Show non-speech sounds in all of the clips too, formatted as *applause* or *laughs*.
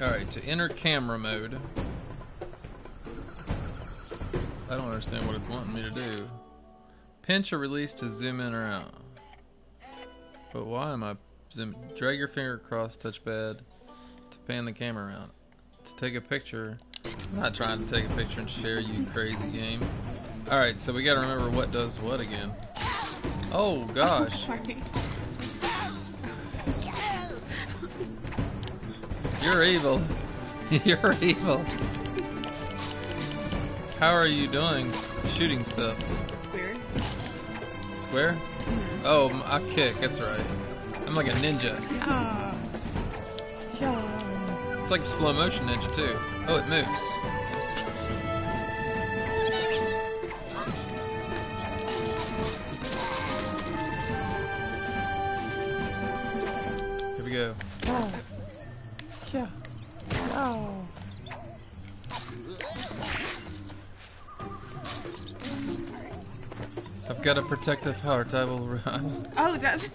Alright, to enter camera mode. I don't understand what it's wanting me to do. Pinch or release to zoom in or out. But why am I zoom? Drag your finger across touchpad to pan the camera around. To take a picture. I'm not trying to take a picture and share you crazy game. Alright, so we gotta remember what does what again. Oh gosh. *laughs* You're evil. *laughs* You're evil. How are you doing shooting stuff? Square. Square? Oh, I kick, that's right. I'm like a ninja. Ah. It's like slow motion ninja too. Oh, it moves. Got a protective heart. I will run. Oh, that's. *laughs*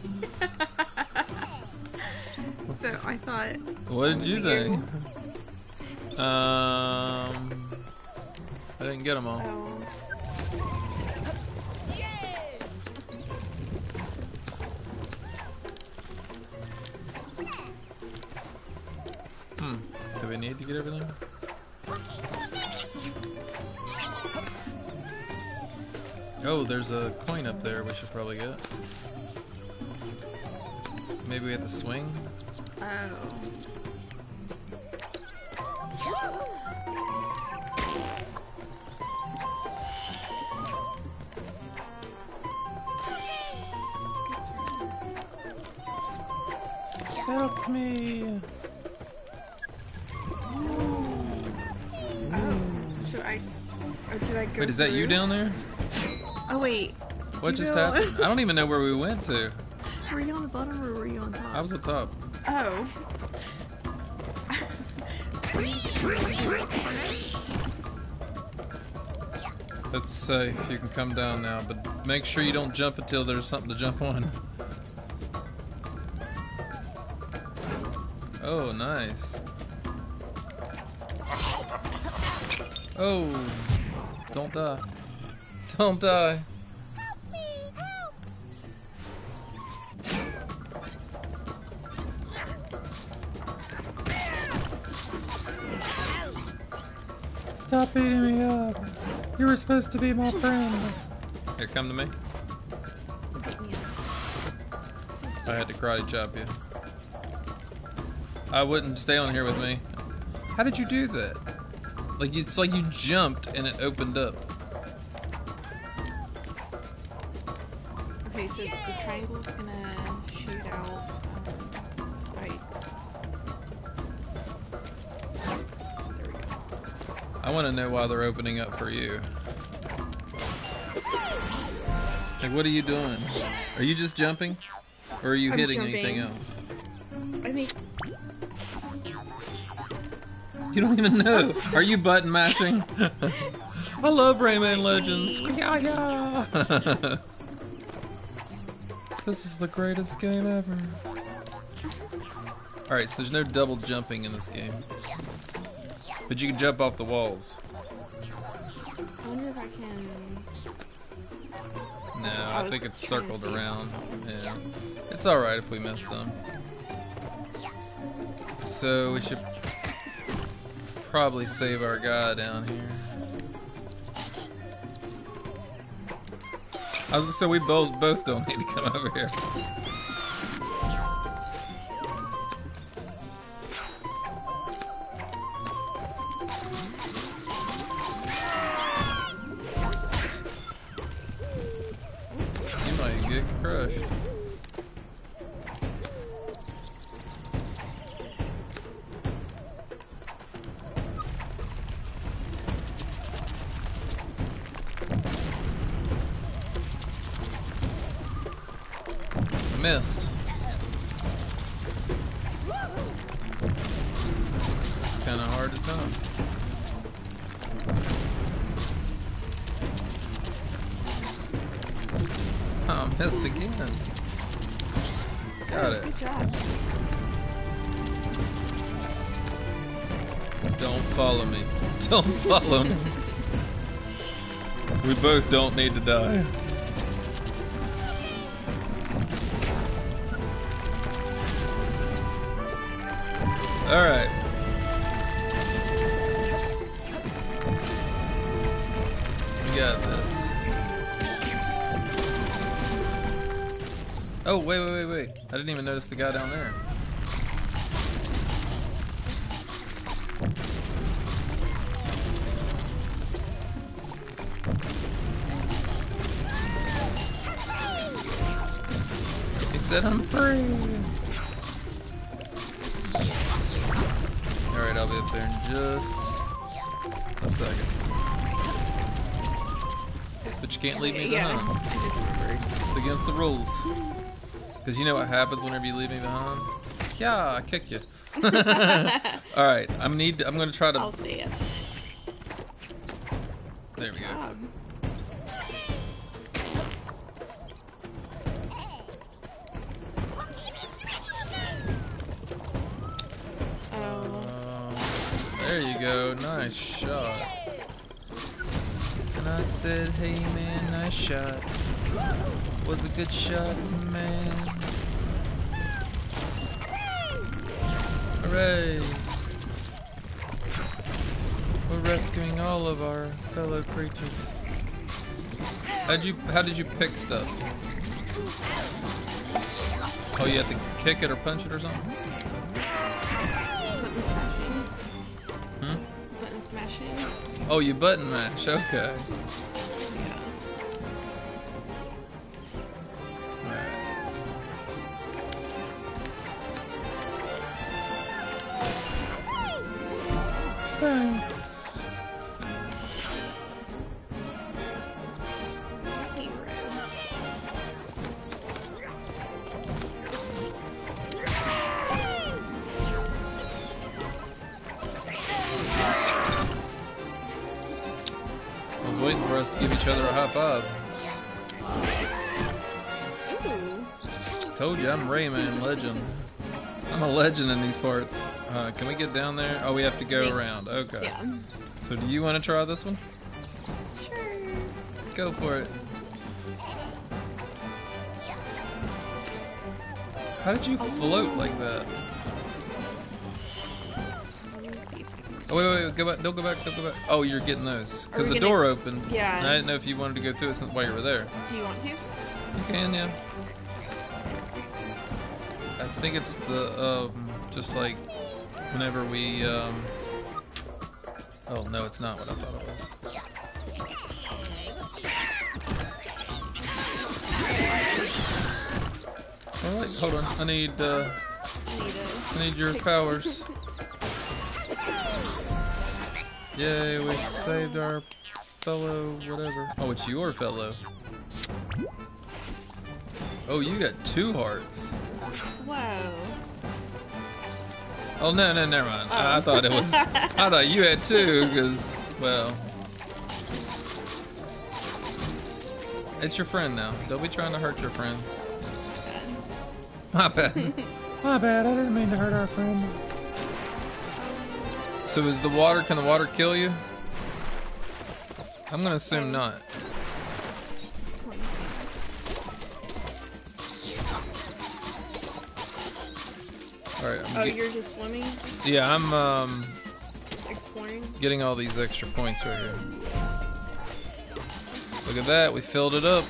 so I thought. What did you think? Um, I didn't get them all. Oh. There's a coin up there we should probably get. Maybe we have to swing? Oh. Help me! Oh. Should I? Or did I go? Wait, is that you down there? Wait. What just know- happened? I don't even know where we went to. Were you on the bottom or were you on top? I was up top. Oh. Let's say if you can come down now, but make sure you don't jump until there's something to jump on. Oh, nice. Oh, don't die. Don't die. Supposed to be my friend. Here, come to me. I had to karate chop you. I wouldn't stay on here with me. How did you do that? Like it's like you jumped and it opened up. Okay, so the triangle's gonna shoot out um, spikes. There we go. I want to know why they're opening up for you. Like, what are you doing? Are you just jumping, or are you I'm hitting anything else? I mean, You don't even know. Are you button mashing? *laughs* I love Rayman Legends. *laughs* Yeah, yeah. this is the greatest game ever. All right, so there's no double jumping in this game, but you can jump off the walls. I think it's circled around. Yeah, it's all right if we missed them. So we should probably save our guy down here. I was gonna say we both both don't need to come over here. We both don't need to die. Alright. We got this. Oh, wait, wait, wait, wait. I didn't even notice the guy down there. Said I'm free. Alright, I'll be up there in just a second. But you can't leave me yeah, behind. Remembered. It's against the rules. Because you know what happens whenever you leave me behind? Yeah, I kick you. *laughs* Alright, I'm need I'm gonna try to I'll see it. There we go. God. Shot. And I said, hey man, nice shot. Was a good shot, man. Hooray! We're rescuing all of our fellow creatures. How'd you how did you pick stuff? Oh you have to kick it or punch it or something? Oh you button mash, okay. Ooh. Told you I'm Rayman legend. I'm a legend in these parts. Uh, can we get down there? Oh, we have to go Me. around. Okay. Yeah. So do you want to try this one? Sure. Go for it. How did you float like that? Oh wait, wait, wait, go back! Don't go back! Don't go back! Oh, you're getting those because the gonna- door opened. Yeah. And I didn't know if you wanted to go through it since while you were there. Do you want to? You can, yeah. I think it's the um, just like whenever we um. Oh no, it's not what I thought it was. All right, hold on. I need uh, I need. I need your powers. *laughs* *laughs* Yay, we saved our fellow whatever. Oh, it's your fellow. Oh, you got two hearts. Whoa. Oh no, no, never mind. I, I Oh. thought it was. *laughs* I thought you had two, because well, it's your friend now. Don't be trying to hurt your friend. My bad. *laughs* My bad. I didn't mean to hurt our friend. So is the water? Can the water kill you? I'm gonna assume not. All right. I'm Oh, you're just swimming, yeah, I'm um exploring. getting all these extra points right here. Look at that, we filled it up.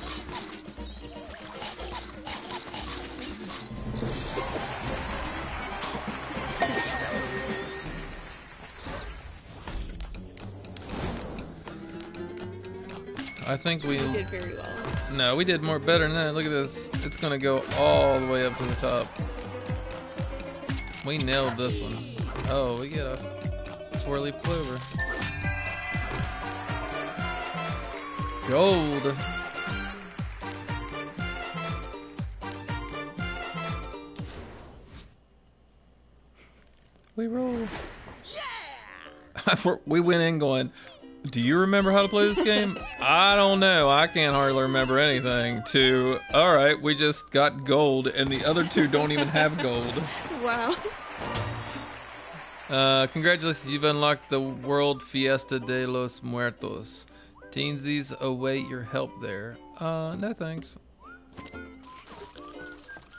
I think we You did very well. no, we did more better than that. Look at this. It's gonna go all the way up to the top. We nailed this one. Oh, we get a swirly clover. Gold. We roll. Yeah. *laughs* we went in going. Do you remember how to play this game? I don't know. I can't hardly remember anything. To all right, we just got gold, and the other two don't even have gold. *laughs* Wow. Uh, congratulations, you've unlocked the World Fiesta de los Muertos. Teensies await your help there. Uh, no thanks.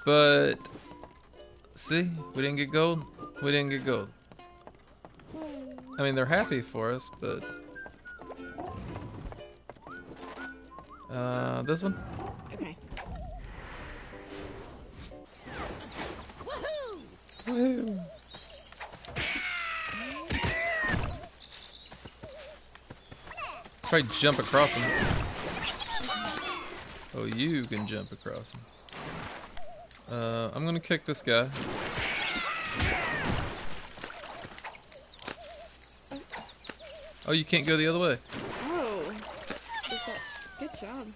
But, see, we didn't get gold. We didn't get gold. I mean, they're happy for us, but. Uh, this one? Okay. Woohoo! Try to jump across him. Oh, you can jump across him. Uh, I'm gonna kick this guy. Oh, you can't go the other way. Good job.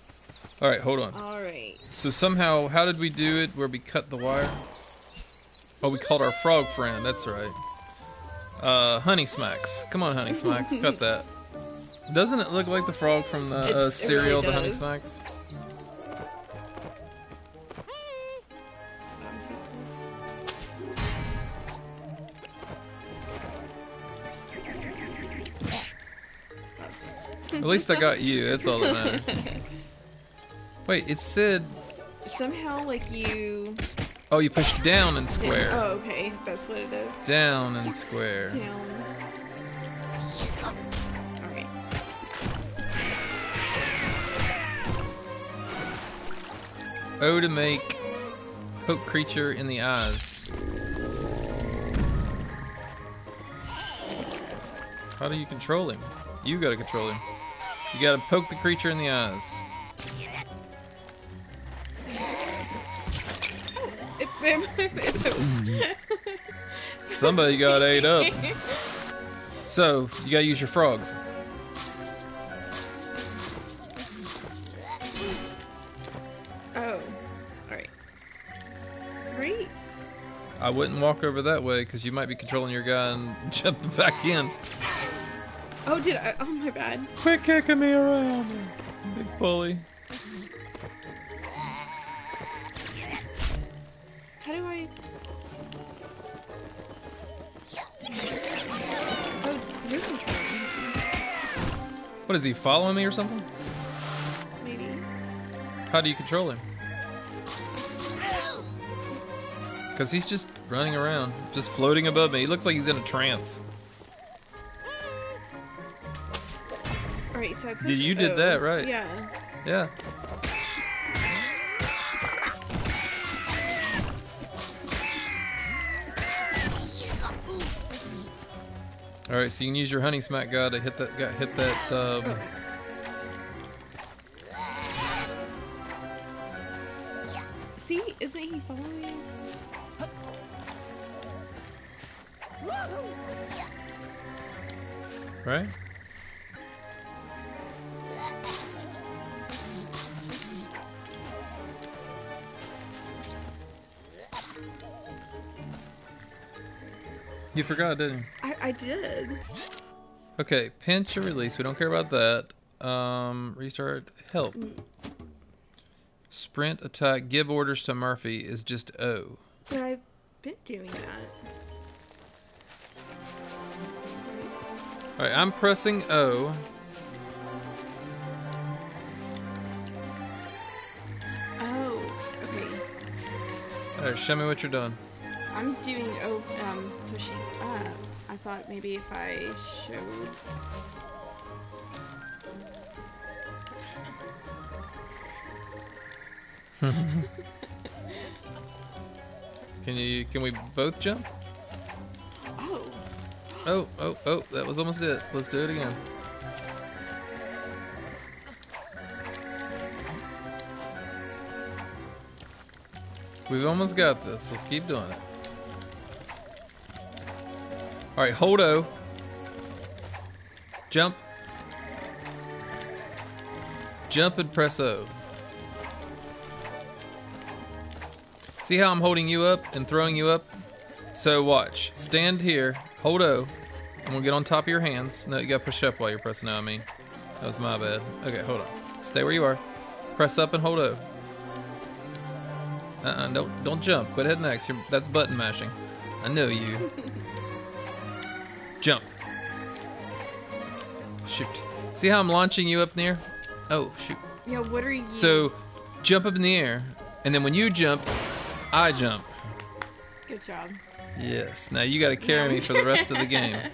Alright, hold on. Alright. So somehow, how did we do it where we cut the wire? Oh, we called our frog friend, that's right. Uh, Honey Smacks. Come on, Honey Smacks, cut *laughs* that. Doesn't it look like the frog from the uh, it cereal, really the Honey. Smacks? At least I got you, that's all that matters. *laughs* Wait, it said, Somehow, like, you... oh, you push down and square. Oh, okay. That's what it is. Down and square. Down. Alright. O to make poke creature in the eyes. How do you control him? You gotta control him. You gotta poke the creature in the eyes. *laughs* Somebody got ate up. So, you gotta use your frog. oh. Alright. Great. I wouldn't walk over that way because you might be controlling your guy and *laughs* jumping back in. Oh, did I? Oh, my bad. Quit kicking me around, big bully. How do I... Oh, you're. What is he following me or something? Maybe. How do you control him? Because he's just running around, just floating above me. He looks like he's in a trance. So I pushed you did O. that, right. Yeah. Yeah. All right, so you can use your honey smack guy to hit that hit that. Um, See? Forgot, didn't you? I, I did. Okay, pinch or release. We don't care about that. Um, restart. Help. Sprint, attack, give orders to Murfy is just O. But I've been doing that. All right, I'm pressing O. Oh, okay. All right, show me what you're doing. I'm doing oh um pushing up. I thought maybe if I showed *laughs* Can you? Can we both jump? oh Oh, oh, oh! That was almost it. Let's do it again. We've almost got this. Let's keep doing it. All right, hold O. Jump. Jump and press O. See how I'm holding you up and throwing you up? So watch. Stand here, hold O, and we'll get on top of your hands. No, you gotta push up while you're pressing O, I mean. That was my bad. Okay, hold on. Stay where you are. Press up and hold O. Uh-uh, don't, don't jump. Quit heading next. You're, that's button mashing. I know you. *laughs* Jump. Shoot. See how I'm launching you up in the air? Oh, shoot. Yeah, what are you? So, jump up in the air, and then when you jump, I jump. Good job. Yes. Now you got to carry me for the rest of the game. *laughs*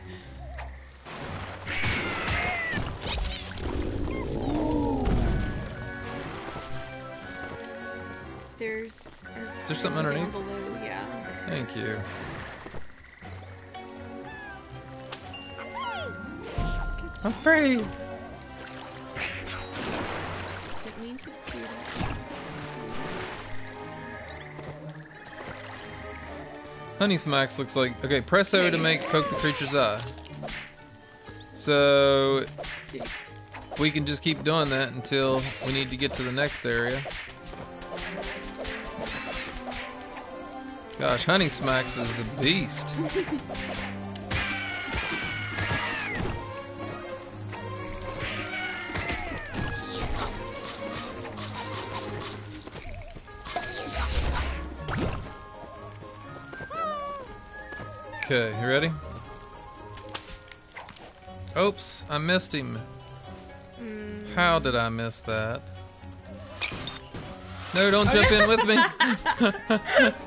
There's. Is there something underneath? below, yeah. Thank you. I'm free. Didn't mean to do that. Honey Smacks looks like okay. Press O to make poke the creature's eye. So we can just keep doing that until we need to get to the next area. Gosh, Honey Smacks is a beast. *laughs* Okay, you ready? Oops, I missed him. Mm, How did I miss that? No, don't jump in with me. *laughs* *laughs*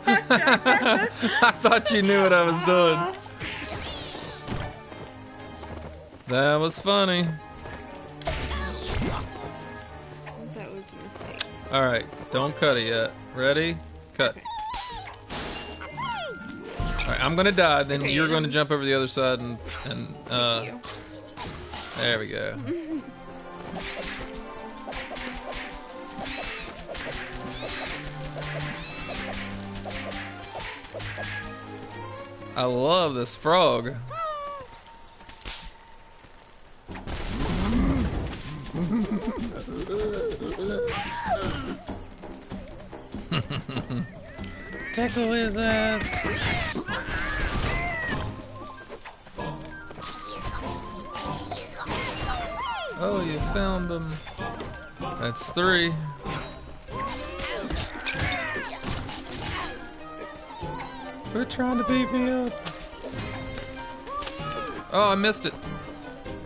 I thought you knew what I was doing. That was funny. that was a mistake. All right, don't cut it yet. Ready? Cut. Okay. All right, I'm gonna die. Then Okay. you're going to jump over the other side and and uh, Thank you. there we go. I love this frog. Tickle his ass. Found them. That's three. They're trying to beat me up. Oh, I missed it.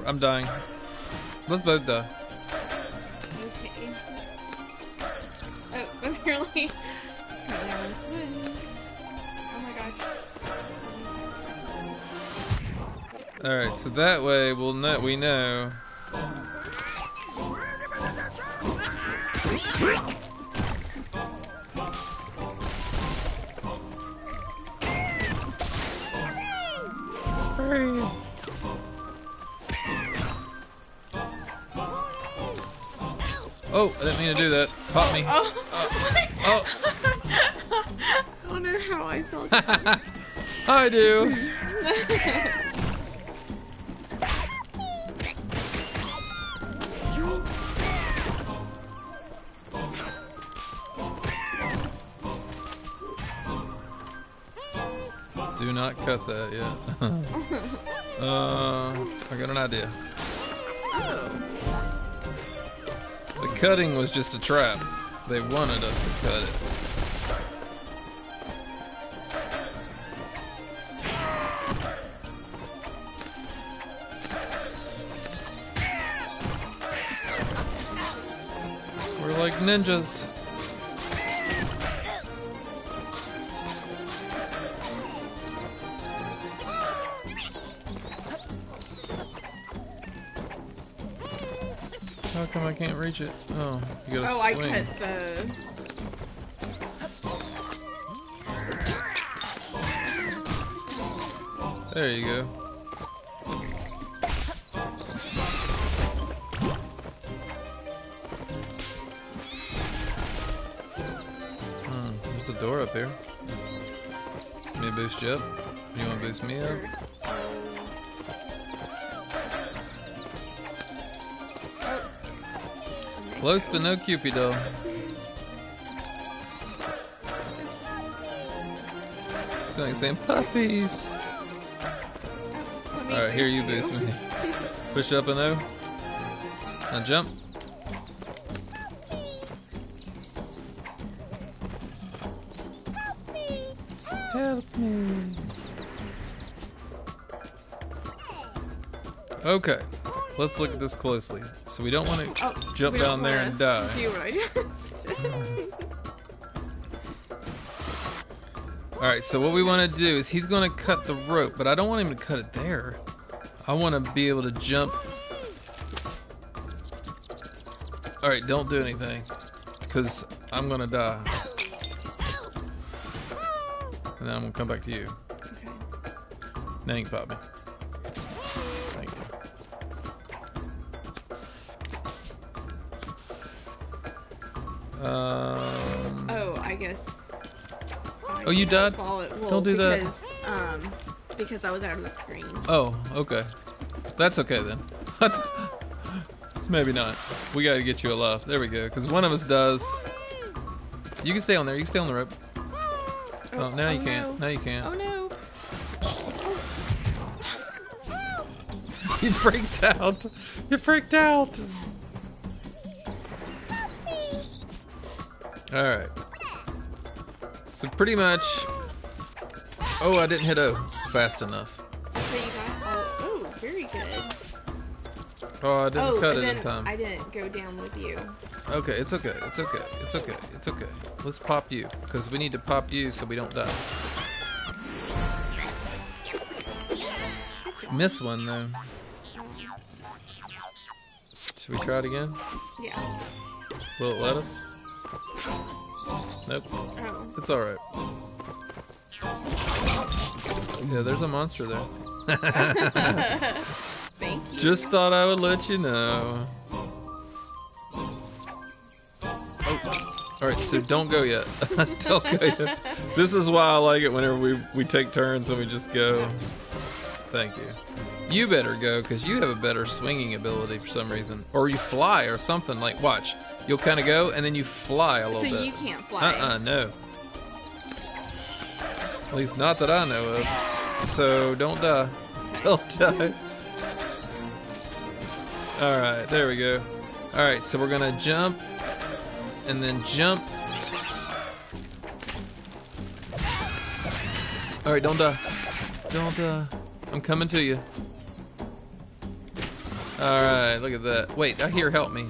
I'm dying. Let's both die. Okay. Oh, apparently. that was good. Oh my gosh. All right, so that way we'll know we know. Pop me. Oh. Oh, *laughs* I don't know how I felt. *laughs* I do. Do not cut that yet. *laughs* uh, I got an idea. oh. The cutting was just a trap. They wanted us to cut it. We're like ninjas. I can't reach it? Oh, you gotta Oh, I swing. cut the. There you go. Hmm, there's a door up here. Let me boost you up. You wanna boost me up? Close but no Cupido. It's like saying puppies. Alright, here you boost me. Push up and O. Now jump. Help me. Okay, let's look at this closely. So we don't want to Oh, jump down there and die. Do what I did. All right, so what we want to do is he's going to cut the rope, but I don't want him to cut it there. I want to be able to jump. All right, don't do anything, because I'm going to die. And then I'm going to come back to you. okay. Now you can pop me. Um, Oh, I guess. I Oh, you died? Well, Don't do that. because, Um, because I was out of the screen. Oh, okay. That's okay then. *laughs* Maybe not. We gotta get you alive. There we go. Because one of us does. You can stay on there. You can stay on the rope. Oh, now you can't. Now you can't. Oh no. *laughs* You freaked out. You freaked out. All right. So pretty much. Oh, I didn't hit O fast enough. So all. Oh, very good. Oh, I didn't oh, cut it in time. I didn't go down with you. Okay, it's okay. It's okay. It's okay. It's okay. Let's pop you because we need to pop you so we don't die. Miss one though. Should we try it again? Yeah. Will it let us? Nope. Oh. It's all right. Yeah, there's a monster there. *laughs* Thank you. Just thought I would let you know. Oh, all right. So don't go yet. *laughs* don't go yet. This is why I like it whenever we we take turns and we just go. Thank you. You better go because you have a better swinging ability for some reason, or you fly or something. Like watch, you'll kind of go and then you fly a little So bit. So you can't fly. Uh-uh, no. At least not that I know of. So don't die. *laughs* Don't die. Alright, there we go. Alright, so we're gonna jump and then jump. Alright, don't die. Don't die. I'm coming to you. Alright, look at that. Wait, I hear help me.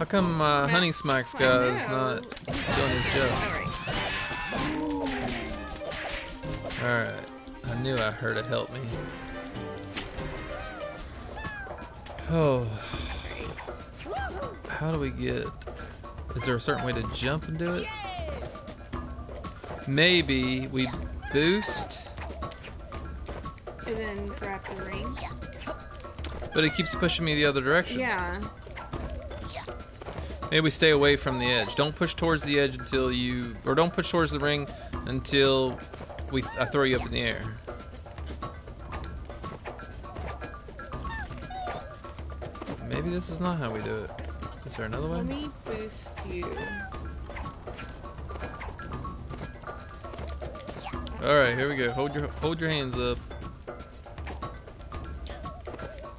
How come uh, Matt- Honey Smacks guy is not doing his job? Alright. Alright. I knew I heard it help me. Oh. How do we get. Is there a certain way to jump and do it? Maybe we boost, And then grab the ring. but it keeps pushing me the other direction. Yeah. Maybe we stay away from the edge. Don't push towards the edge until you. Or don't push towards the ring until we I throw you up in the air. Maybe this is not how we do it. Is there another way? Let me boost you. All right, here we go. Hold your hold your hands up.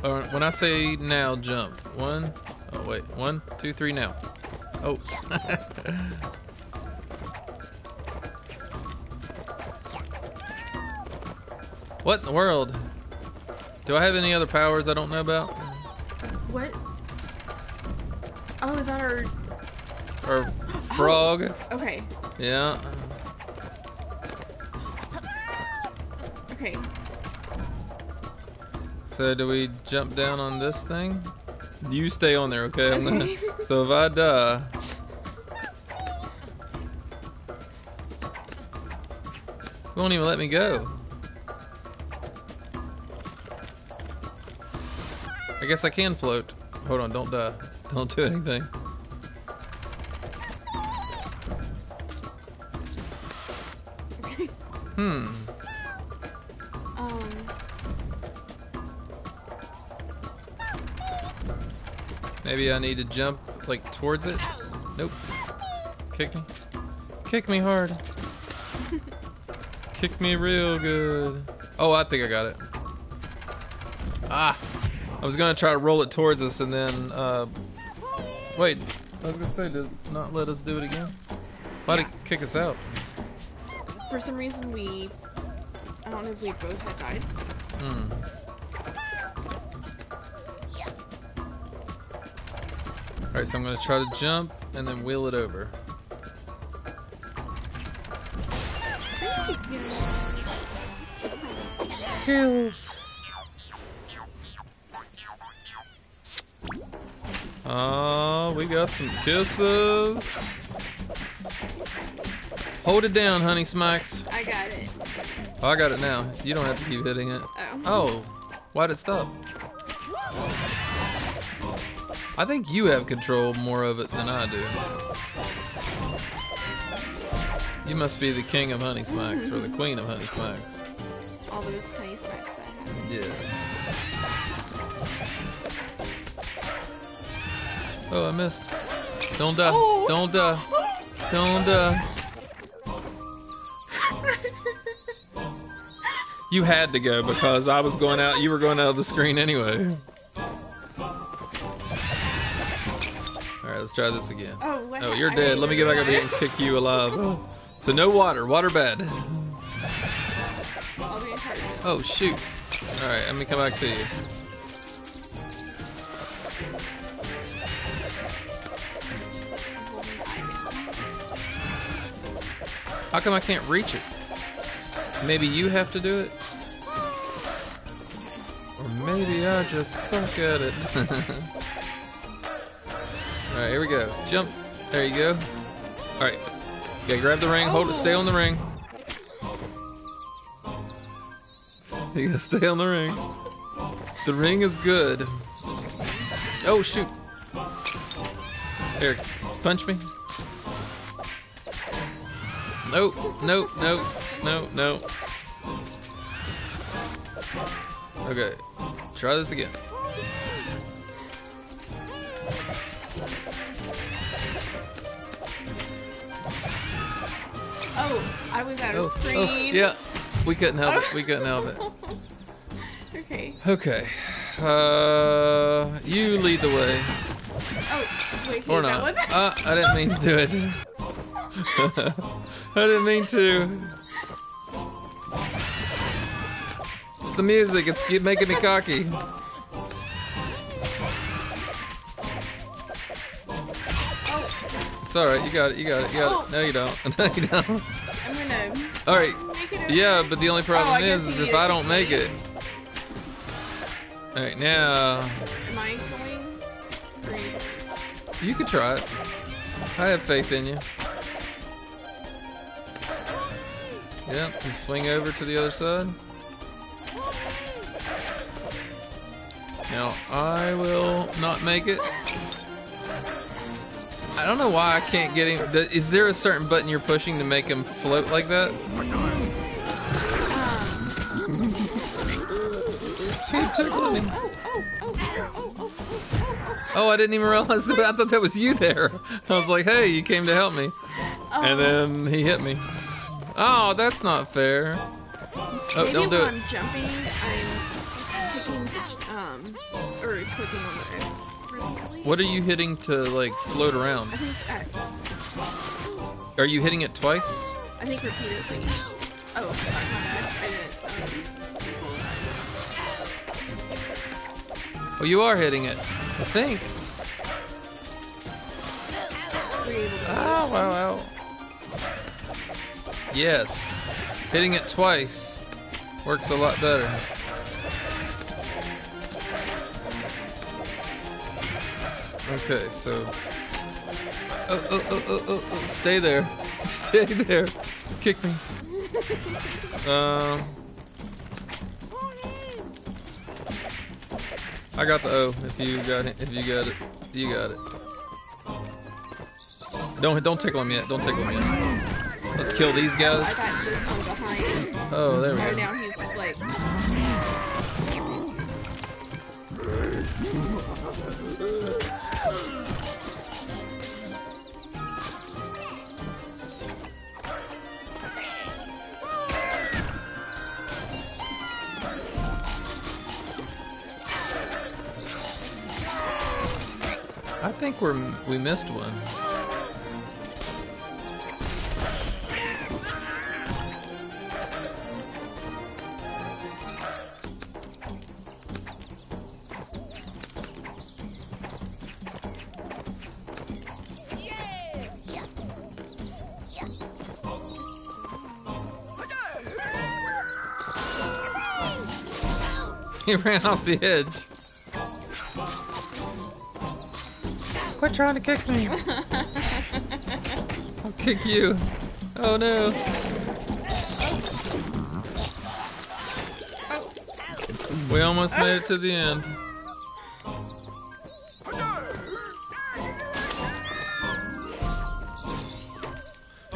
All right, when I say now, jump. One. Oh wait. One, two, three. Now. Oh. *laughs* what in the world? Do I have any other powers I don't know about? What? Oh, is that our. Or frog? Oh, okay. Yeah. Okay. So do we jump down on this thing? You stay on there, okay? Okay. gonna- so if I die, won't even let me go. I guess I can float. Hold on, don't die. Don't do anything. Okay. *laughs* Hmm. Maybe I need to jump like towards it. Nope. Kick me. Kick me hard. Kick me real good. Oh, I think I got it. Ah. I was gonna try to roll it towards us and then uh wait. I was gonna say did not let us do it again? Why'd it kick us out? For some reason, we. I don't know if we both had died. Hmm. Alright, so I'm gonna try to jump and then wheel it over. Skills. Oh, we got some kisses. Hold it down, honey smacks. I got it. Oh, I got it now. You don't have to keep hitting it. Oh. Oh, why'd it stop? I think you have control more of it than I do. You must be the king of honey smacks or the *laughs* queen of honey smacks. All those honey smacks I have. Yeah. Oh, I missed. Don't die. Oh. Don't die. Don't die. *laughs* You had to go because I was going out. You were going out of the screen anyway. Let's try this again. Oh, what Oh, you're I dead. Let me get back up here and kick you alive. So no water. Water bad. I'll be in charge of it. Oh shoot. All right, let me come back to you. I'm holding the eye How come I can't reach it? Maybe you have to do it? Or maybe I just suck at it. *laughs* Alright, here we go. Jump. There you go. Alright. Yeah, grab the ring, hold it, stay on the ring. *laughs* You gotta stay on the ring. The ring is good. Oh shoot. Here, punch me. Nope, nope, nope, no, no. Okay, try this again. I was out of Oh, screen. oh, yeah, we couldn't help it. We couldn't help it. *laughs* okay. Okay, uh, you lead the way, Oh, wait, or not. Uh, I didn't mean to do it. *laughs* I didn't mean to. It's the music. It's keep making me cocky. oh, It's all right. You got it. You got it. You got it. No, you don't. *laughs* No, you don't. I'm gonna All right. Yeah, but the only oh, problem Oh, is, is if I don't make it. All right, now Am I going? Three. you can try it. I have faith in you. Yep, and swing over to the other side. Now I will not make it. I don't know why I can't get him. Is there a certain button you're pushing to make him float like that? *laughs* Oh, oh, oh, oh, I didn't even realize that. I thought that was you there. I was like, hey, you came to help me. And then he hit me. Oh, that's not fair. Oh, Maybe don't do it. I'm jumping, I'm picking, um, or clicking on the. What are you hitting to like float around? I think X. Are you hitting it twice? I think repeatedly. Oh, sorry. I didn't. Oh, you are hitting it. I think. were you able to? Ow, ow, ow. Yes. Hitting it twice works a lot better. Okay, so. Oh, oh, oh, oh, oh, oh. Stay there. *laughs* Stay there. Kick me. Um. I got the O. If you got it, if you got it, you got it. Don't don't tickle him yet. Don't tickle him yet. Let's kill these guys. got this one behind. Oh, there we go. think we're we missed one. he ran off the edge. Trying to kick me. *laughs* I'll kick you. Oh no. We almost made it to the end.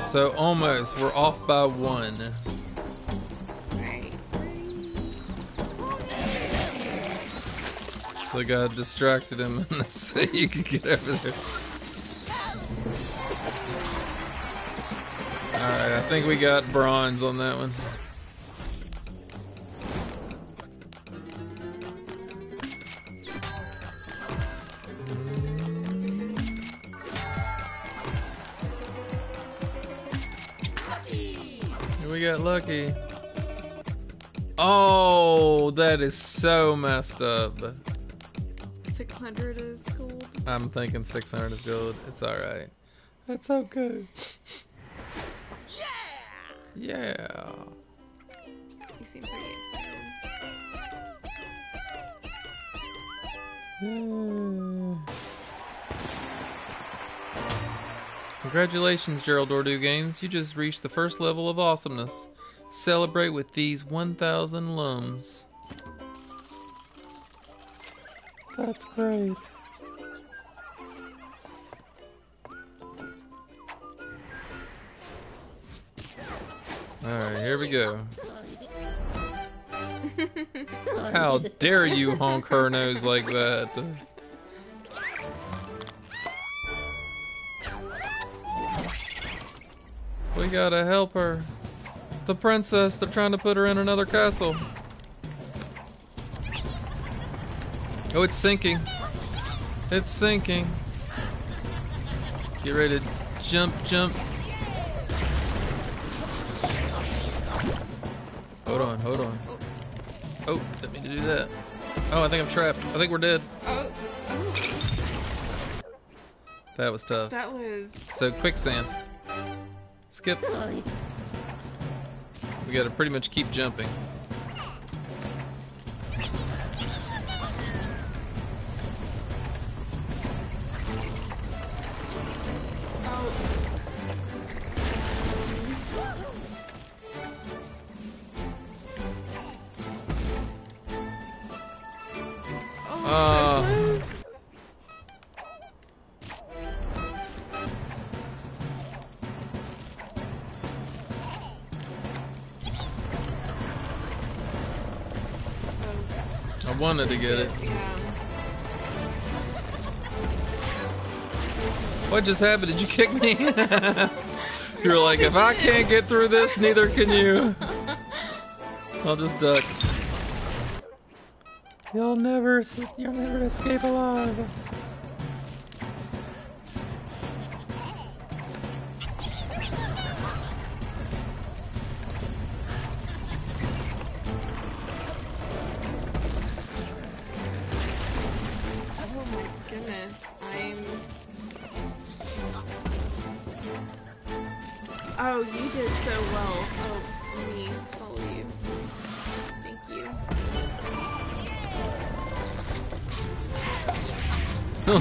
So almost, we're off by one. The guy distracted him so *laughs* you could get over there. Alright, I think we got bronze on that one. We got lucky. Oh, that is so messed up. 600 is gold. I'm thinking 600 is good. It's alright. That's okay. Yeah. You seem pretty excited. Yeah. Congratulations, GeraldoorDoGames. You just reached the first level of awesomeness. Celebrate with these 1,000 lums. That's great. Here we go. *laughs* How dare you honk her nose like that? We gotta help her. The princess, they're trying to put her in another castle. Oh, it's sinking. It's sinking. Get ready to jump, jump. Do that. Oh, I think I'm trapped. I think we're dead. Oh, oh, That was tough. that was. So quicksand. Skip. We gotta pretty much keep jumping. Wanted to get it. What just happened? Did you kick me? *laughs* You're like, if I can't get through this, neither can you. *laughs* I'll just duck. You'll never, you'll never escape alive.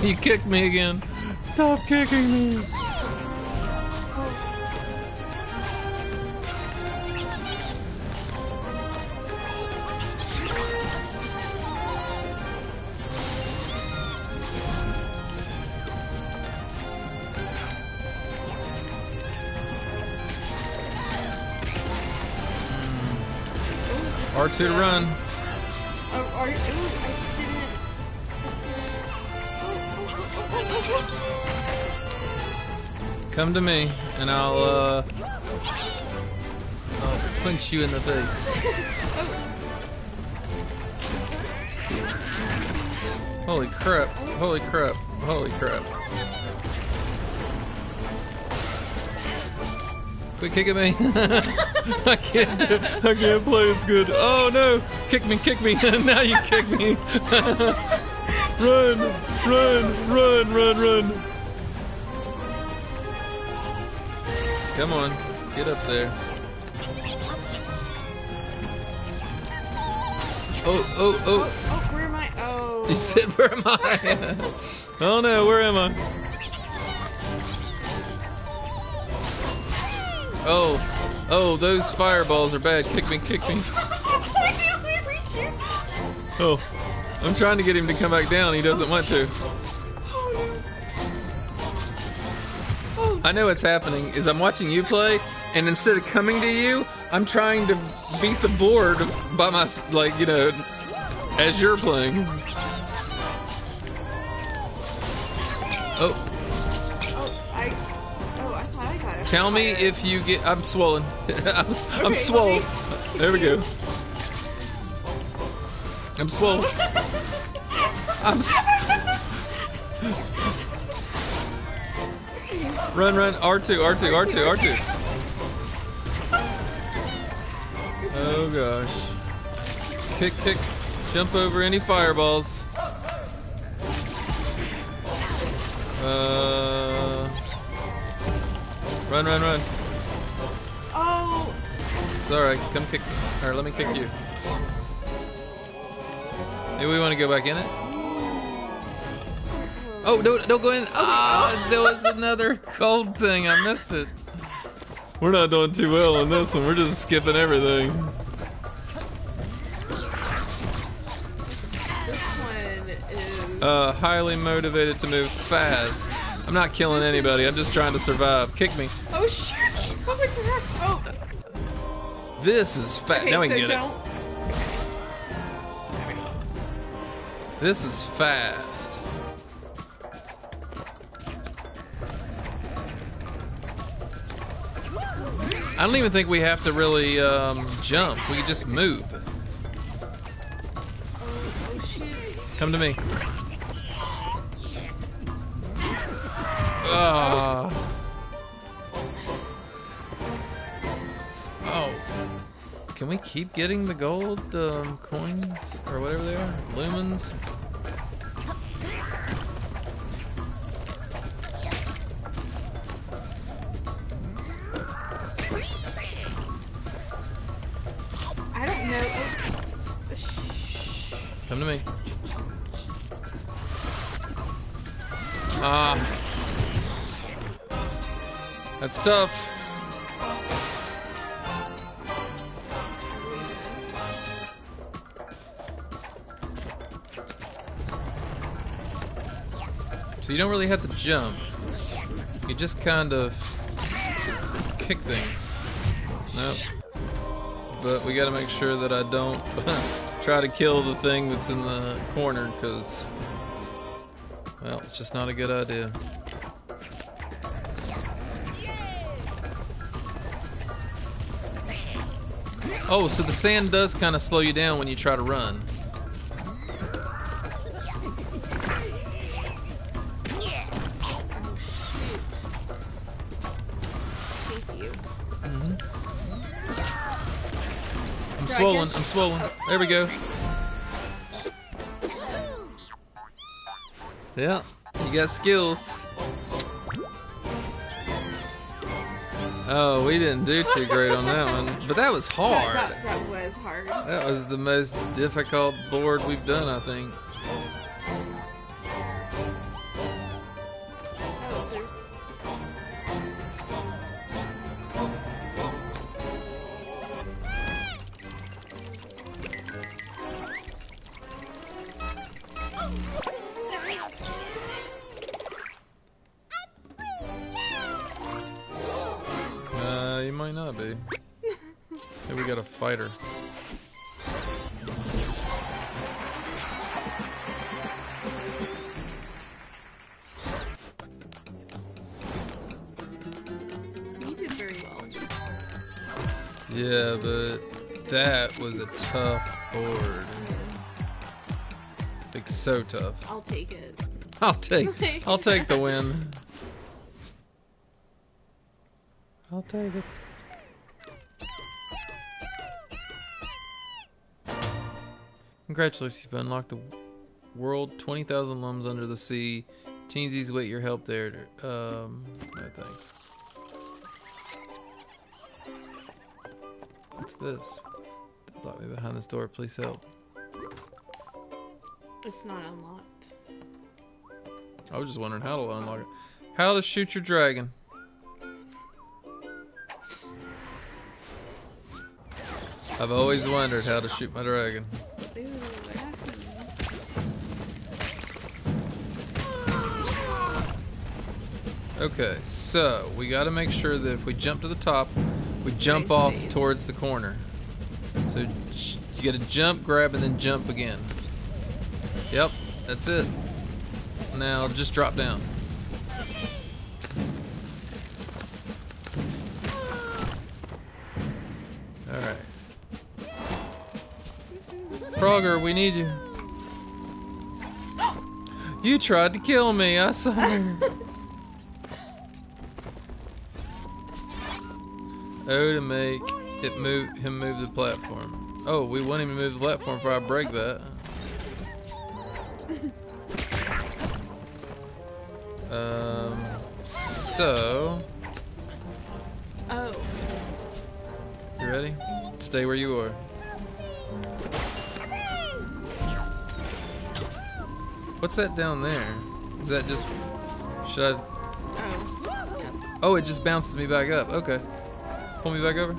You kicked me again. Stop kicking me. R2 to run. Come to me, and I'll, uh... I'll punch you in the face. Holy crap. Holy crap. Holy crap. Quit kicking me. *laughs* I can't do, I can't play as good. Oh no! Kick me, kick me. *laughs* now you kick me. *laughs* run, run, run, run, run. Come on, get up there. Oh, oh, oh, oh. Oh, where am I? Oh. You said, where am I? *laughs* oh no, where am I? Oh, oh, those fireballs are bad. Kick me, kick me. I can't reach you. Oh, I'm trying to get him to come back down. He doesn't want to. I know what's happening is I'm watching you play, and instead of coming to you, I'm trying to beat the board by my like you know as you're playing. Oh, Oh, I. Oh, I thought I got it. tell me if you get. I'm swollen. *laughs* I'm, I'm swollen. okay. There we go. I'm swollen. *laughs* I'm. *laughs* Run, run. R2, R2, R2, R2. Oh gosh. Kick, kick. Jump over any fireballs. Uh. Run, run, run. Oh. It's alright. Come kick. Alright, let me kick you. Maybe we want to go back in it? Oh, don't, don't go in. Ah, there was another cold thing. I missed it. We're not doing too well on this one. We're just skipping everything. This one is. Uh, highly motivated to move fast. I'm not killing anybody. I'm just trying to survive. Kick me. oh shit! Oh my god! Oh. This is fast. Okay, now we so can get don't. it. This is fast. I don't even think we have to really um, jump. We can just move. Come to me. Ah. Oh. Can we keep getting the gold um, coins or whatever they are? Lumens? Tough. So you don't really have to jump. You just kind of kick things. Nope. But we gotta make sure that I don't *laughs* try to kill the thing that's in the corner, because, well, it's just not a good idea. Oh, so the sand does kind of slow you down when you try to run. Thank you. I'm swollen. I'm swollen. There we go. Yeah, you got skills. Oh, we didn't do too great on that one, but that was That, that, that was hard. That was the most difficult board we've done, I think. Tough. I'll take it. I'll take I'll take the win. I'll take it. Congratulations, you've unlocked the world 20,000 lums under the sea. Teensies wait your help there. to- Um, no thanks. What's this? Lock me behind this door, please help. It's not unlocked. I was just wondering how to unlock it. How to shoot your dragon. I've always wondered how to shoot my dragon. Okay, so we got to make sure that if we jump to the top, we jump off towards the corner. So you got to jump, grab, and then jump again. Yep, that's it. Now just drop down. All right. Frogger, we need you. You tried to kill me. I saw. Oh, to make it move him move the platform. Oh, we want him to move the platform before I break that. Um, so Oh, you ready? Stay where you are. What's that down there? Is that just? Should I? oh. Oh, it just bounces me back up. Okay, pull me back over.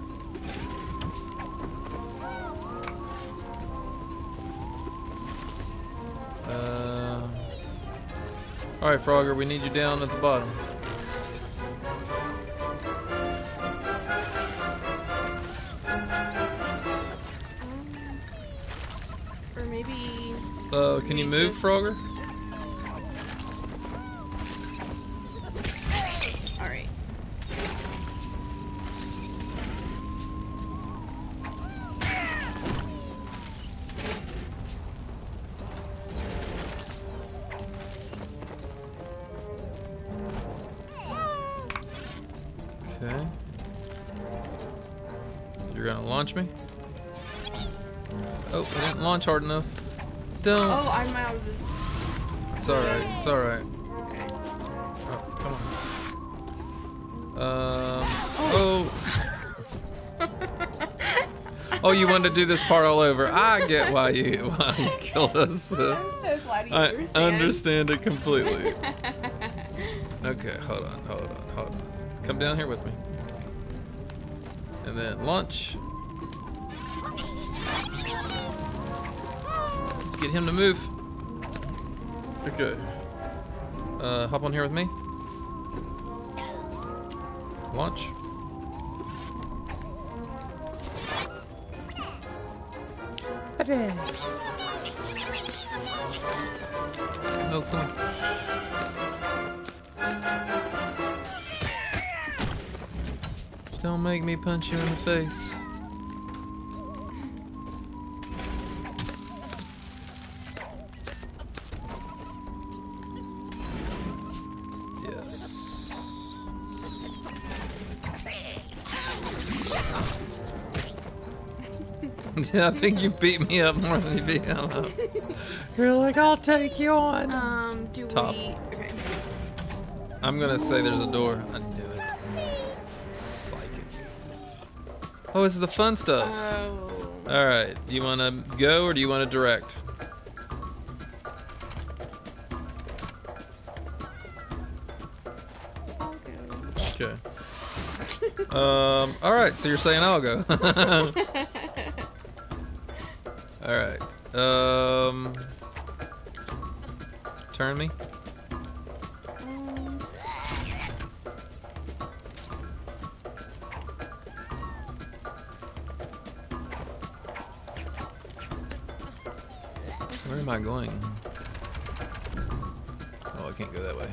All right, Frogger, we need you down at the bottom. Um, or maybe. Uh, can you move, Frogger? Launch hard enough. Don't. Oh, I'm out of this. It's alright. It's alright. Okay. Oh, come on. Um. Oh. Oh, you wanted to do this part all over. I get why you *laughs* why you killed us. I'm so glad you I understand. understand it completely. *laughs* Okay, hold on, hold on, hold on. Come down here with me. And then launch. Get him to move. Okay. Uh, hop on here with me. Launch. No, come on. Don't make me punch you in the face. *laughs* I think you beat me up more than you beat him up. You're like, I'll take you on. Um, do Top. we? Okay. I'm gonna say there's a door. I knew it. Psychic. Oh, it's the fun stuff. Oh. All right. Do you want to go or do you want to direct? Okay. Um. All right. So you're saying I'll go. *laughs* *laughs* all right. Um. Turn me. Where am I going? Oh, I can't go that way.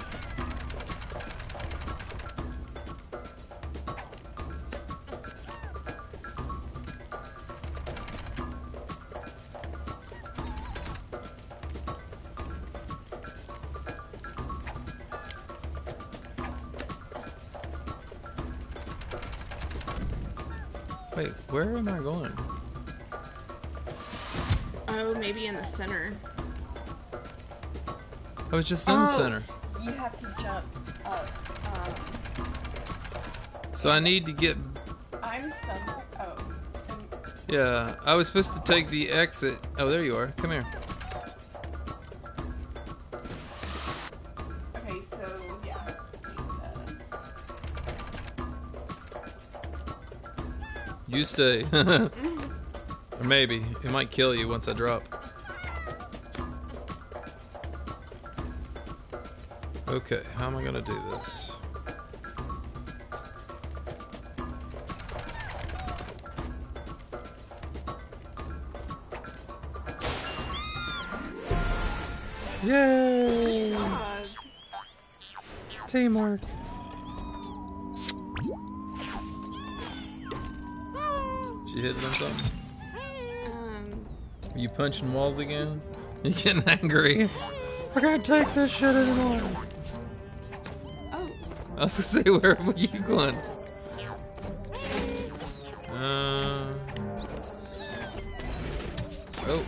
I was just in the oh, center. You have to jump up. Um, so I need to get. I'm somewhere. Oh. Yeah, I was supposed to take the exit. Oh, there you are. Come here. You stay. *laughs* or maybe. It might kill you once I drop. Okay, how am I gonna do this? Yay! God. Teamwork. She hit him something? Um, Are you punching walls again? *laughs* You getting angry? I can't take this shit anymore. I was gonna say, where were you going? Uh. Oh.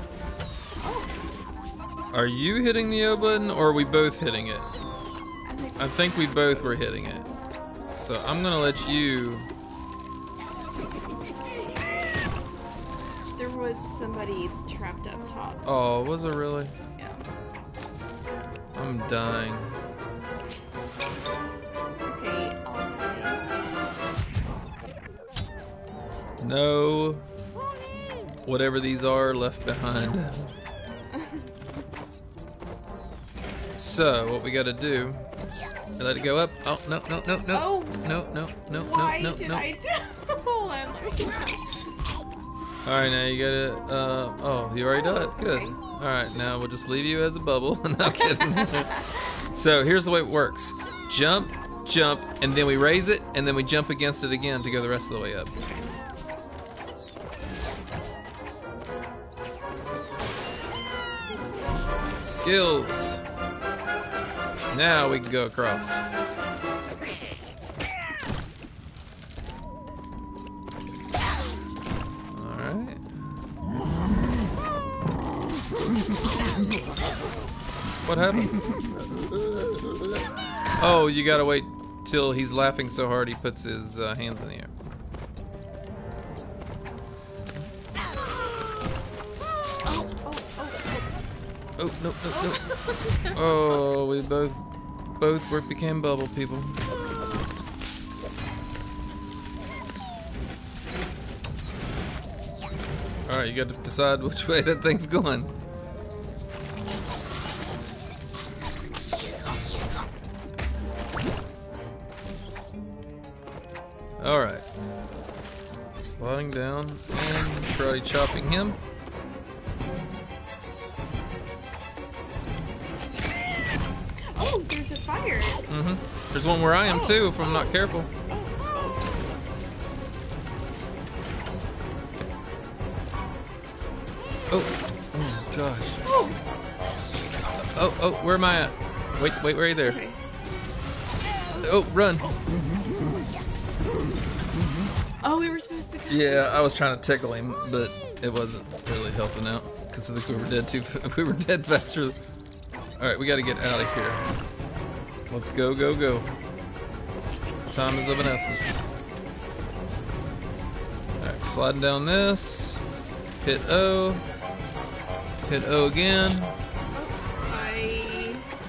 Are you hitting the O button or are we both hitting it? I think I think we both were hitting it. So I'm gonna let you. there was somebody trapped up top. Oh, was it really? Yeah. I'm dying. No. Whatever these are left behind. So, what we gotta do. Let it go up. Oh, no, no, no, no. Oh. No, no, no, Why no, no, did no. I do? Hold on, let me- Alright, now you gotta. Uh, oh, you already done it. Good. Alright, now we'll just leave you as a bubble. *laughs* no kidding. *laughs* so, here's the way it works jump, jump, and then we raise it, and then we jump against it again to go the rest of the way up. Skills. Now we can go across. Alright. What happened? Oh, you gotta wait till he's laughing so hard he puts his uh, hands in the air. Oh no no no! Oh, we both both were became bubble people. All right, you got to decide which way that thing's going. All right, sliding down and karate chopping him. Fire. Mm-hmm. There's one where I am too, if I'm not careful. Oh, oh gosh. Oh, Oh, where am I at? Wait, wait, you there. Oh, run. Oh, we were supposed to. Yeah, I was trying to tickle him, but it wasn't really helping out because I think we were dead too. *laughs* we were dead faster. All right, we got to get out of here. Let's go, go, go. Time is of an essence. All right, sliding down this. Hit O. Hit O again.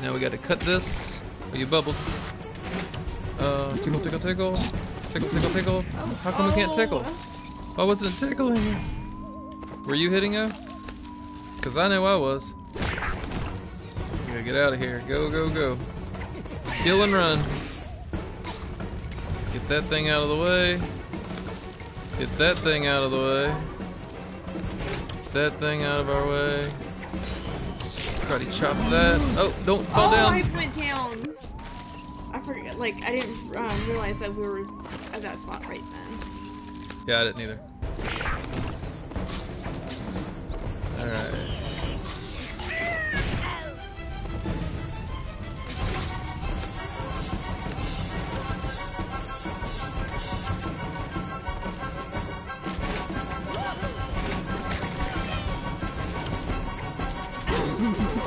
Now we got to cut this. Oh, you bubbled. Uh, tickle, tickle, tickle. Tickle, tickle, tickle. How come we can't tickle? Why wasn't it tickling? Were you hitting her? Cause I know I was. We gotta get out of here. Go, go, go. Kill and run. Get that thing out of the way. Get that thing out of the way. Get that thing out of our way. Karate chop that. Oh, don't fall oh, down. I went down. I forgot. Like I didn't um, realize that we were at that spot right then. Yeah, I didn't either. Alright.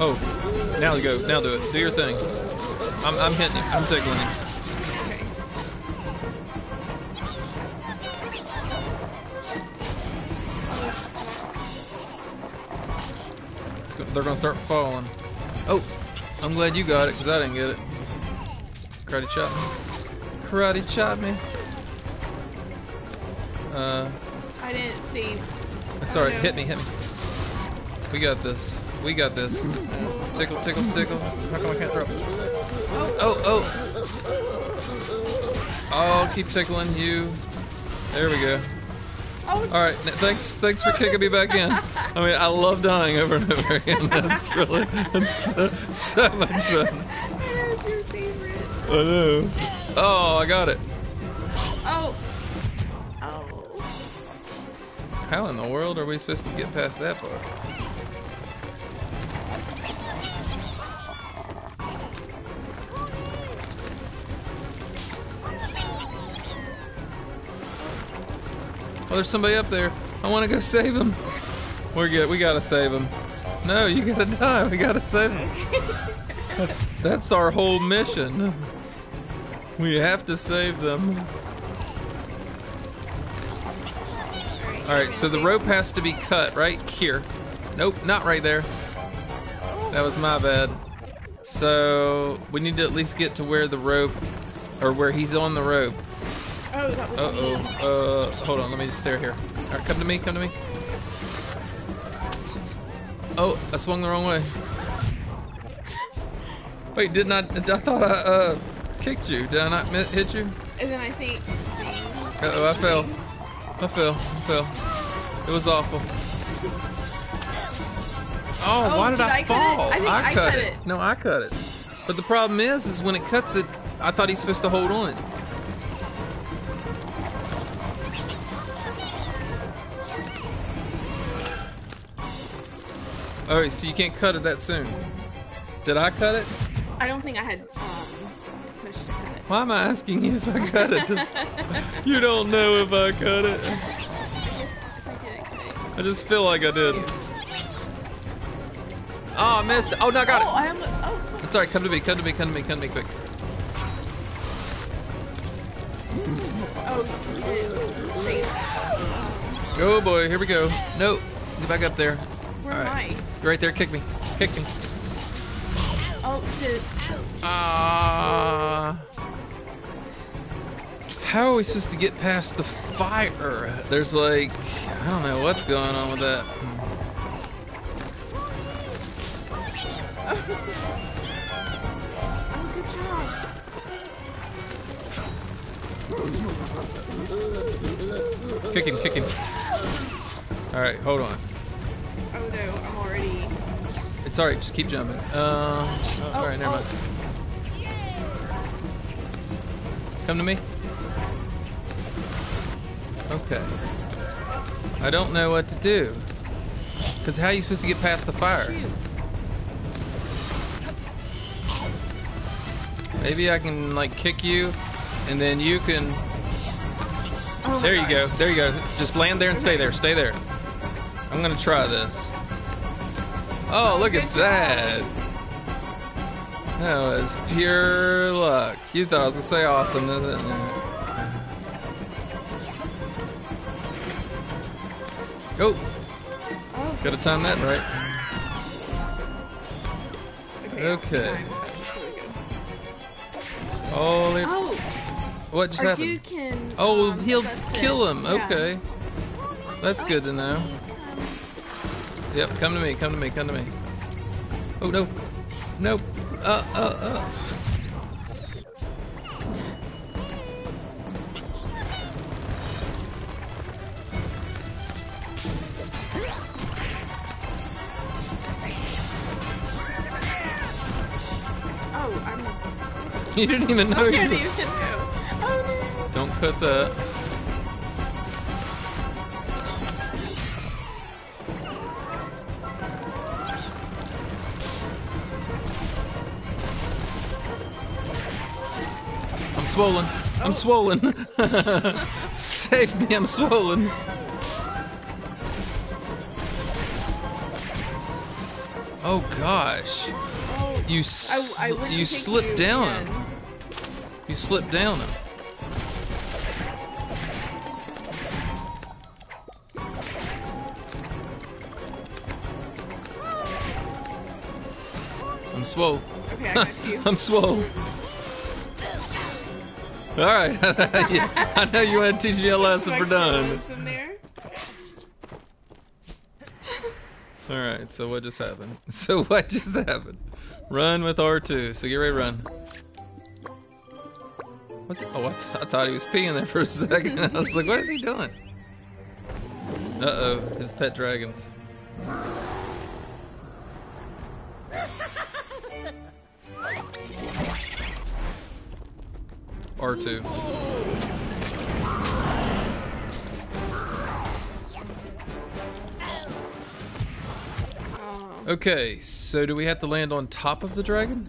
Oh, now go. Now do it. Do your thing. I'm, I'm hitting him. I'm tickling him. It's go- they're gonna start falling. Oh, I'm glad you got it because I didn't get it. Karate chop me. Karate chop me. Uh, I didn't see. It's alright. Hit me, hit me. We got this. We got this. Tickle, tickle, tickle. How come I can't throw? Oh, oh. Oh, I'll keep tickling you. There we go. All right, thanks, thanks for kicking me back in. I mean, I love dying over and over again. *laughs* That's really, that's so, so much fun. that's your favorite. I know. Oh, I got it. Oh. Oh. How in the world are we supposed to get past that part? Oh, there's somebody up there. I want to go save him. We're good. We gotta save him. No, you gotta *laughs* die. We gotta save him. That's, *laughs* that's our whole mission. We have to save them. All right, so the rope has to be cut right here. Nope, not right there. That was my bad. So we need to at least get to where the rope, or where he's on the rope. Oh, that was Uh oh. Uh, hold on. Let me just stare here. All right, come to me. Come to me. Oh, I swung the wrong way. Wait, didn't I? I thought I uh kicked you. Did I not hit you? And then I think. Uh oh, I fell. I fell. I fell. It was awful. Oh, Oh, why did, did I, I fall? I think I cut, cut it. it. No, I cut it. But the problem is, is when it cuts it, I thought he's supposed to hold on. Right, so you can't cut it that soon. Did I cut it? I don't think I had um pushed to cut it. Why am I asking you if I cut it? you don't know if I cut it. I did, I cut it. I just feel like I did. Oh, I missed. Oh, no, I got oh, it. I am, Oh. It's alright. Come to me. Come to me. Come to me. Come to me quick. Oh, you did save that. Oh boy, here we go. No, get back up there. Where All am right. I? You're right there. Kick me. Kick me. Oh, shit. Ah. how are we supposed to get past the fire? There's like, I don't know what's going on with that. Oh, good job. Kick him. All right, hold on. Oh no, I'm already. It's alright. Just keep jumping. Uh, oh, all right, never mind. Come to me. Okay. I don't know what to do. Cause how are you supposed to get past the fire? Maybe I can like kick you, and then you can. Oh There you God. go. There you go. Just land there and stay there. Stay there. I'm gonna try this. Oh, look at that. That was pure luck. You thought I was gonna say awesome, didn't you? Oh, Oh, gotta time that right. okay. Okay. fine. That's really good. Holy, Oh, what just happened? can. Oh, um, he'll kill him. Yeah. Okay. That's good to know. Yep, come to me, come to me, come to me. Oh, no. Nope. Uh, uh, uh. Oh, I'm. *laughs* You didn't even know I you can't were- even know. Oh Don't cut that. Swollen. I'm swollen. *laughs* Save me, I'm swollen. Oh gosh. Oh, You I, s- I to you slipped you down again. him. You slipped down him. I'm swole. Okay, I got you. *laughs* I'm swole. All right. *laughs* I know you want to teach me a lesson. We're done. All right. So what just happened? *laughs* So what just happened? Run with R2. So get ready to run. What's? Oh, I, th I thought he was peeing there for a *laughs* second. I was like, what is he doing? Uh-oh. His pet dragons. R2. Oh. Okay, so do we have to land on top of the dragon?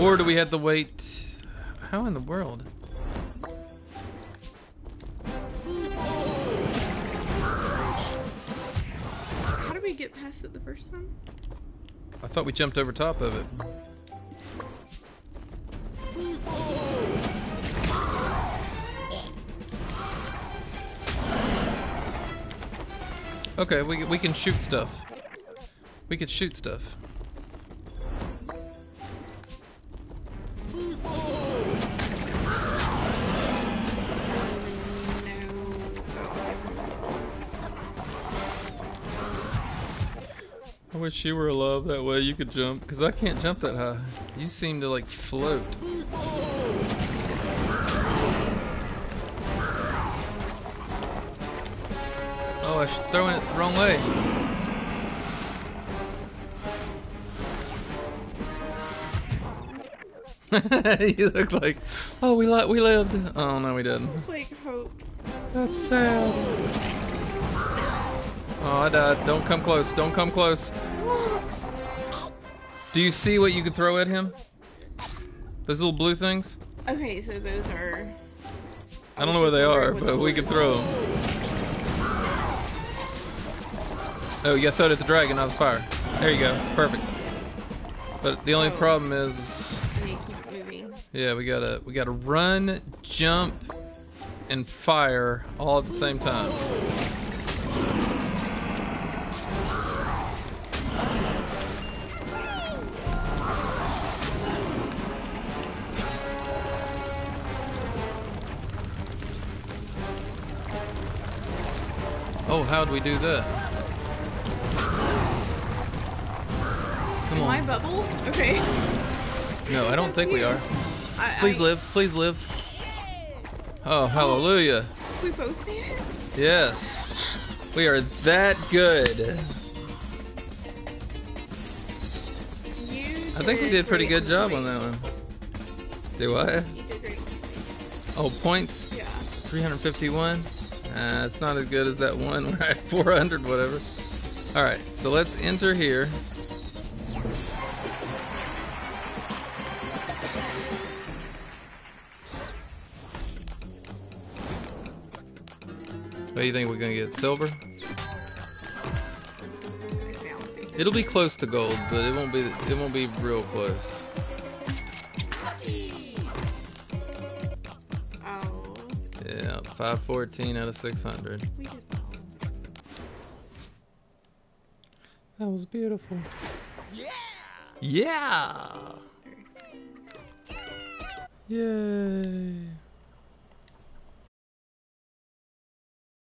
Or do we have to wait? How in the world? How did we get past it the first time? I thought we jumped over top of it. Okay, we, we can shoot stuff. We could shoot stuff. Wish you were alive that way you could jump, because I can't jump that high. You seem to like float. Oh, I was throwing it the wrong way. *laughs* you look like, oh, we li- we lived. Oh no, we didn't. It's like hope. That's sad. Oh, I died. Don't come close. Don't come close. Do you see what you could throw at him? Those little blue things? Okay, so those are. I don't know where they are, but we can throw them. Oh, you gotta throw it at the dragon, not the fire. There you go. Perfect. But the only Oh. problem is, I keep moving. yeah, we gotta we gotta run, jump, and fire all at the same time. How'd we do that? Come Am I bubble? Okay. No, I don't think we are. I, Please I, live, please live. Oh, hallelujah. We both made it. Yes. We are that good. I think we did a pretty good job on that one. Do I? You did great. Oh, points? Yeah. 351? Uh, it's not as good as that one *laughs* where I had 400, whatever. Alright, so let's enter here. What do you think we're gonna get? Silver? It'll be close to gold, but it won't be it won't be real close. 514 out of 600. We did well. That was beautiful. Yeah! Yeah! Yay!